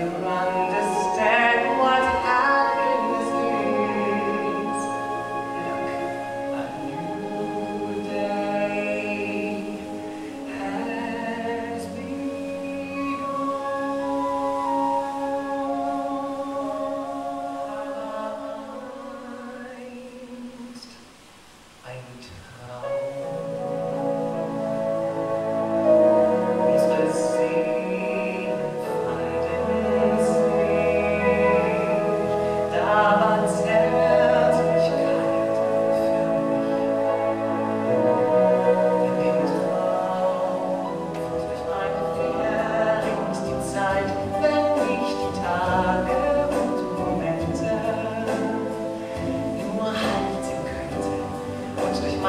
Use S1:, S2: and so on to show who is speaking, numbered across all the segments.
S1: can run just.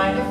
S1: find a